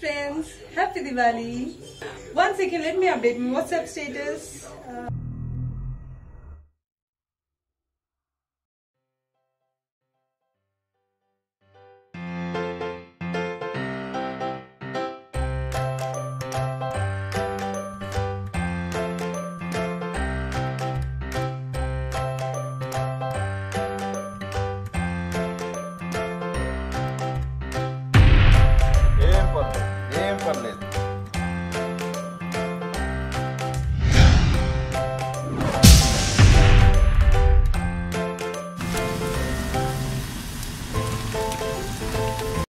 friends, happy Diwali. Once again, let me update my WhatsApp status. Uh, कर लेते